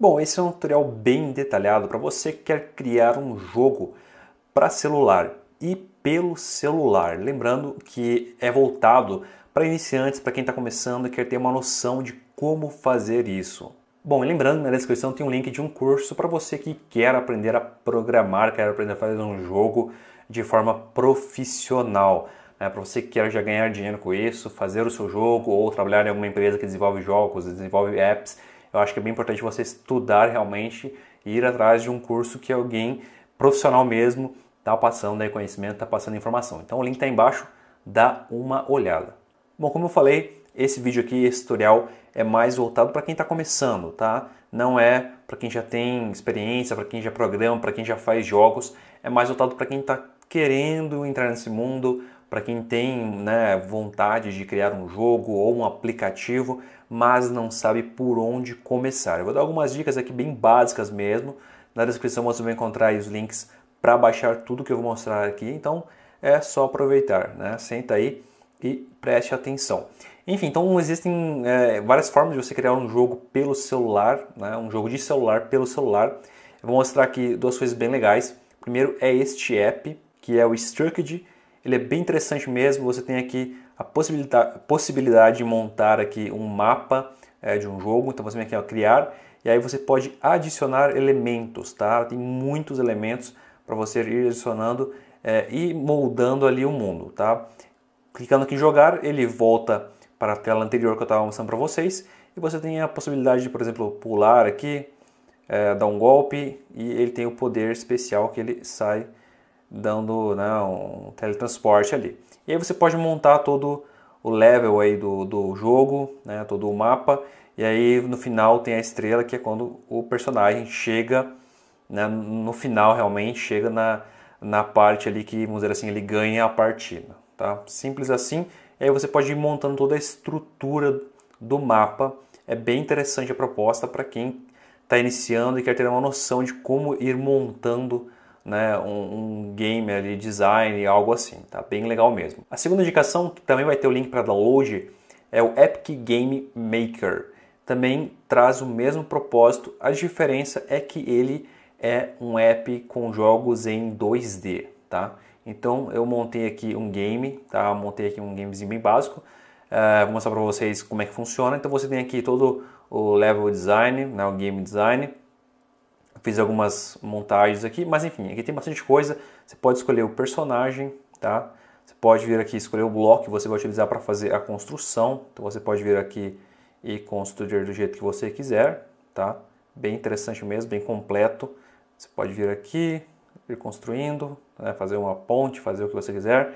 Bom, esse é um tutorial bem detalhado para você que quer criar um jogo para celular e pelo celular. Lembrando que é voltado para iniciantes, para quem está começando e quer ter uma noção de como fazer isso. Bom, lembrando, na descrição tem um link de um curso para você que quer aprender a programar, quer aprender a fazer um jogo de forma profissional. Né? Para você que quer já ganhar dinheiro com isso, fazer o seu jogo ou trabalhar em alguma empresa que desenvolve jogos, desenvolve apps eu acho que é bem importante você estudar realmente e ir atrás de um curso que alguém profissional mesmo está passando aí conhecimento, está passando informação. Então o link está embaixo, dá uma olhada. Bom, como eu falei, esse vídeo aqui, esse tutorial é mais voltado para quem está começando, tá? Não é para quem já tem experiência, para quem já programa, para quem já faz jogos. É mais voltado para quem está querendo entrar nesse mundo, para quem tem né, vontade de criar um jogo ou um aplicativo, mas não sabe por onde começar. Eu vou dar algumas dicas aqui bem básicas mesmo. Na descrição você vai encontrar os links para baixar tudo que eu vou mostrar aqui. Então é só aproveitar, né? Senta aí e preste atenção. Enfim, então existem é, várias formas de você criar um jogo pelo celular, né? um jogo de celular pelo celular. Eu vou mostrar aqui duas coisas bem legais. Primeiro é este app, que é o Structed ele é bem interessante mesmo. Você tem aqui a possibilidade, possibilidade de montar aqui um mapa é, de um jogo. Então você vem aqui a criar e aí você pode adicionar elementos, tá? Tem muitos elementos para você ir adicionando é, e moldando ali o mundo, tá? Clicando aqui em jogar, ele volta para a tela anterior que eu estava mostrando para vocês e você tem a possibilidade de, por exemplo, pular aqui, é, dar um golpe e ele tem o poder especial que ele sai dando né, um teletransporte ali. E aí você pode montar todo o level aí do, do jogo, né, todo o mapa, e aí no final tem a estrela que é quando o personagem chega, né, no final realmente chega na, na parte ali que, vamos dizer assim, ele ganha a partida. Tá? Simples assim, e aí você pode ir montando toda a estrutura do mapa. É bem interessante a proposta para quem está iniciando e quer ter uma noção de como ir montando né, um, um game ali, design, algo assim, tá? Bem legal mesmo. A segunda indicação, que também vai ter o link para download, é o Epic Game Maker. Também traz o mesmo propósito, a diferença é que ele é um app com jogos em 2D, tá? Então eu montei aqui um game, tá? Montei aqui um gamezinho bem básico. Uh, vou mostrar para vocês como é que funciona. Então você tem aqui todo o level design, né, o game design, fiz algumas montagens aqui, mas enfim, aqui tem bastante coisa. Você pode escolher o personagem, tá? Você pode vir aqui escolher o bloco que você vai utilizar para fazer a construção. Então você pode vir aqui e construir do jeito que você quiser, tá? Bem interessante mesmo, bem completo. Você pode vir aqui, ir construindo, né? fazer uma ponte, fazer o que você quiser.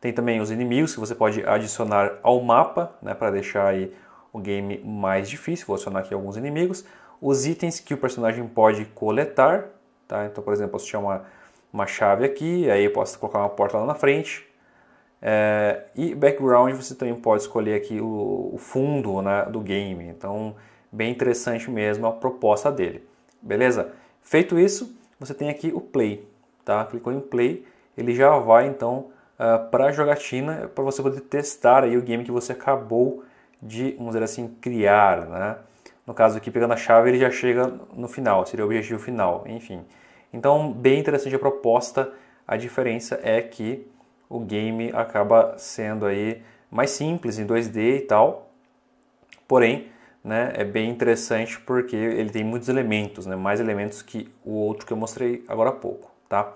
Tem também os inimigos que você pode adicionar ao mapa, né? Para deixar aí o game mais difícil. Vou adicionar aqui alguns inimigos os itens que o personagem pode coletar, tá? Então, por exemplo, posso tirar uma, uma chave aqui, aí eu posso colocar uma porta lá na frente. É, e background você também pode escolher aqui o, o fundo né, do game. Então, bem interessante mesmo a proposta dele. Beleza? Feito isso, você tem aqui o play, tá? Clicou em play, ele já vai então uh, para a jogatina para você poder testar aí o game que você acabou de, vamos dizer assim, criar, né? No caso aqui, pegando a chave, ele já chega no final, seria o objetivo final, enfim. Então, bem interessante a proposta. A diferença é que o game acaba sendo aí mais simples em 2D e tal. Porém, né, é bem interessante porque ele tem muitos elementos, né, mais elementos que o outro que eu mostrei agora há pouco, tá?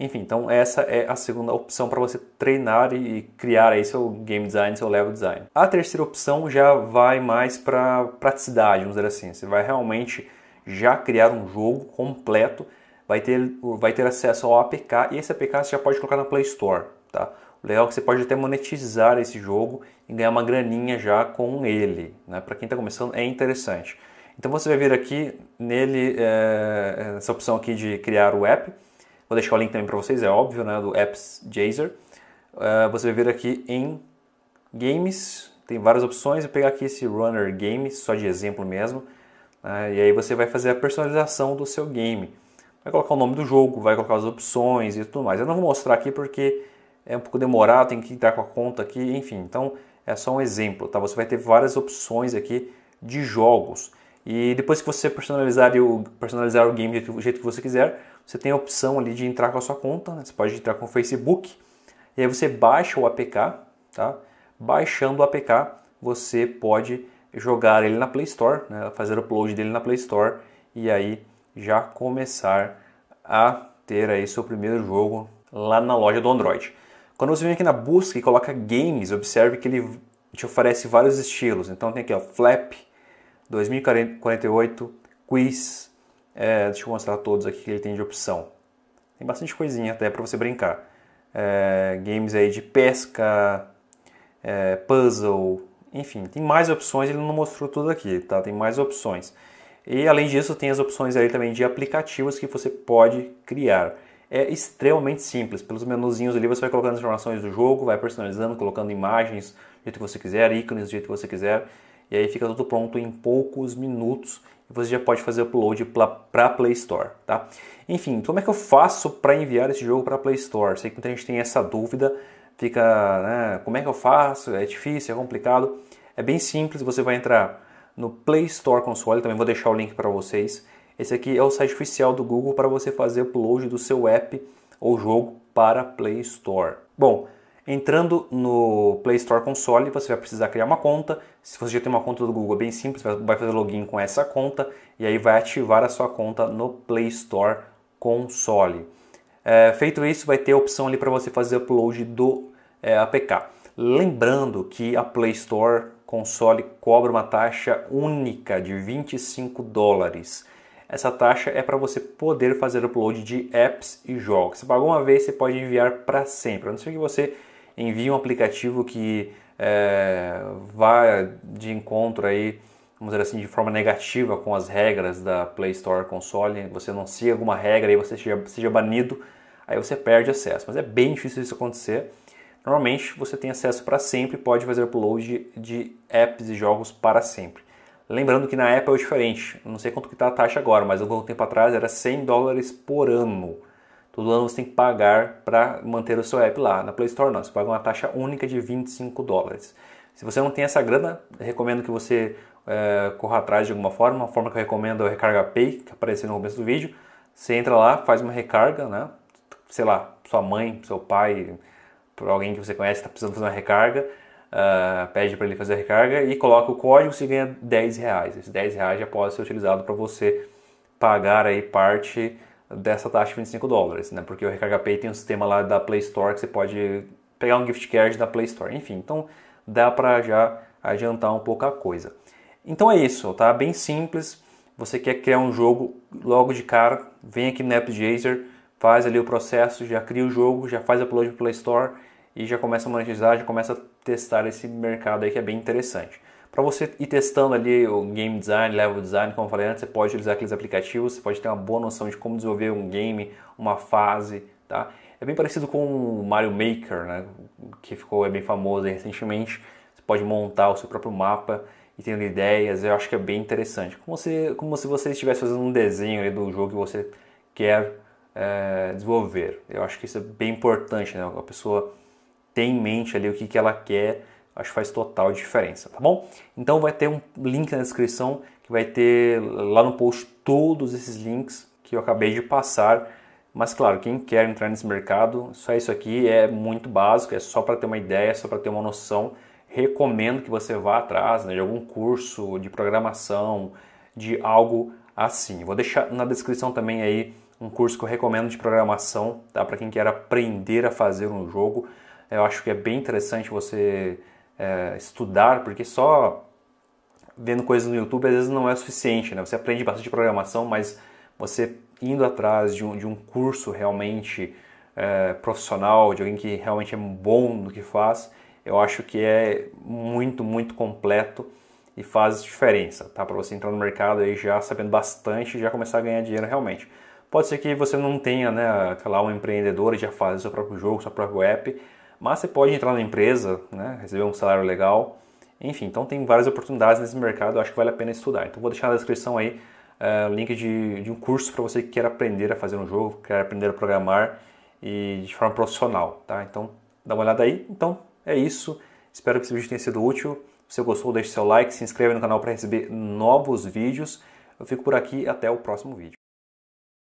Enfim, então essa é a segunda opção para você treinar e criar aí seu game design, seu level design. A terceira opção já vai mais para praticidade, vamos dizer assim. Você vai realmente já criar um jogo completo, vai ter, vai ter acesso ao APK e esse APK você já pode colocar na Play Store, tá? O legal é que você pode até monetizar esse jogo e ganhar uma graninha já com ele, né? Para quem está começando é interessante. Então você vai vir aqui nele, é, essa opção aqui de criar o app, Vou deixar o link também para vocês, é óbvio, né, do Apps Jazer. Uh, você vai vir aqui em Games, tem várias opções. Vou pegar aqui esse Runner Games, só de exemplo mesmo. Uh, e aí você vai fazer a personalização do seu game. Vai colocar o nome do jogo, vai colocar as opções e tudo mais. Eu não vou mostrar aqui porque é um pouco demorado, tem que entrar com a conta aqui, enfim. Então é só um exemplo, tá? Você vai ter várias opções aqui de jogos. E depois que você personalizar o, personalizar o game do jeito que você quiser, você tem a opção ali de entrar com a sua conta, né? você pode entrar com o Facebook, e aí você baixa o APK, tá? Baixando o APK, você pode jogar ele na Play Store, né? fazer o upload dele na Play Store e aí já começar a ter aí seu primeiro jogo lá na loja do Android. Quando você vem aqui na busca e coloca games, observe que ele te oferece vários estilos. Então tem aqui ó, Flap 2048, Quiz, é, deixa eu mostrar todos aqui que ele tem de opção. Tem bastante coisinha até para você brincar. É, games aí de pesca, é, puzzle, enfim, tem mais opções, ele não mostrou tudo aqui, tá? Tem mais opções. E além disso, tem as opções aí também de aplicativos que você pode criar. É extremamente simples. Pelos menuzinhos ali você vai colocando as informações do jogo, vai personalizando, colocando imagens do jeito que você quiser, ícones do jeito que você quiser. E aí fica tudo pronto em poucos minutos e você já pode fazer upload para a Play Store, tá? Enfim, como é que eu faço para enviar esse jogo para a Play Store? Sei que muita gente tem essa dúvida, fica, né, como é que eu faço? É difícil, é complicado. É bem simples, você vai entrar no Play Store Console, também vou deixar o link para vocês. Esse aqui é o site oficial do Google para você fazer upload do seu app ou jogo para Play Store. Bom, entrando no Play Store Console, você vai precisar criar uma conta. Se você já tem uma conta do Google, é bem simples, vai fazer login com essa conta e aí vai ativar a sua conta no Play Store Console. É, feito isso, vai ter a opção ali para você fazer upload do é, APK. Lembrando que a Play Store console cobra uma taxa única de 25 dólares. Essa taxa é para você poder fazer upload de apps e jogos. Você pagou uma vez, você pode enviar para sempre. A não ser que você envie um aplicativo que é, vá de encontro aí, vamos dizer assim, de forma negativa com as regras da Play Store console. Você não siga alguma regra e você seja, seja banido, aí você perde acesso. Mas é bem difícil isso acontecer. Normalmente você tem acesso para sempre, pode fazer upload de apps e jogos para sempre. Lembrando que na Apple é diferente, não sei quanto que está a taxa agora, mas algum tempo atrás era 100 dólares por ano. Todo ano você tem que pagar para manter o seu app lá. Na Play Store não, você paga uma taxa única de 25 dólares. Se você não tem essa grana, recomendo que você é, corra atrás de alguma forma. Uma forma que eu recomendo é o Recarga Pay, que apareceu no começo do vídeo. Você entra lá, faz uma recarga, né? sei lá, sua mãe, seu pai, por alguém que você conhece está precisando fazer uma recarga, uh, pede para ele fazer a recarga e coloca o código e ganha 10 reais. Esses 10 reais já pode ser utilizado para você pagar aí parte dessa taxa de 25 dólares, né? Porque o Recarga Pay tem um sistema lá da Play Store que você pode pegar um gift card da Play Store. Enfim, então dá para já adiantar um pouco a coisa. Então é isso, tá? Bem simples. Você quer criar um jogo logo de cara, vem aqui no AppJazer, faz ali o processo, já cria o jogo, já faz upload para Play Store e já começa a monetizar, já começa a testar esse mercado aí que é bem interessante. Para você ir testando ali o game design, level design, como eu falei antes, você pode utilizar aqueles aplicativos, você pode ter uma boa noção de como desenvolver um game, uma fase, tá? É bem parecido com o Mario Maker, né? Que ficou é bem famoso recentemente. Você pode montar o seu próprio mapa e tendo ideias, eu acho que é bem interessante. Como, se, como se você estivesse fazendo um desenho do jogo que você quer é, desenvolver. Eu acho que isso é bem importante, né? A pessoa ter em mente ali o que, que ela quer, acho que faz total diferença, tá bom? Então vai ter um link na descrição que vai ter lá no post todos esses links que eu acabei de passar. Mas claro, quem quer entrar nesse mercado, só isso aqui é muito básico, é só para ter uma ideia, só para ter uma noção. Recomendo que você vá atrás né, de algum curso de programação, de algo assim. Vou deixar na descrição também aí um curso que eu recomendo de programação, tá? Para quem quer aprender a fazer um jogo. Eu acho que é bem interessante você é, estudar, porque só vendo coisas no YouTube às vezes não é suficiente, né? Você aprende bastante programação, mas você indo atrás de um, de um curso realmente é, profissional, de alguém que realmente é bom no que faz, eu acho que é muito, muito completo e faz diferença, tá? Para você entrar no mercado aí já sabendo bastante e já começar a ganhar dinheiro realmente. Pode ser que você não tenha, né, lá um empreendedor e já faz seu próprio jogo, seu próprio app, mas você pode entrar na empresa, né, receber um salário legal, enfim, então tem várias oportunidades nesse mercado, eu acho que vale a pena estudar. Então vou deixar na descrição aí uh, o link de, de um curso para você que quer aprender a fazer um jogo, quer aprender a programar e de forma profissional, tá? Então dá uma olhada aí. Então é isso, espero que esse vídeo tenha sido útil. Se você gostou, deixe seu like, se inscreva no canal para receber novos vídeos. Eu fico por aqui, até o próximo vídeo.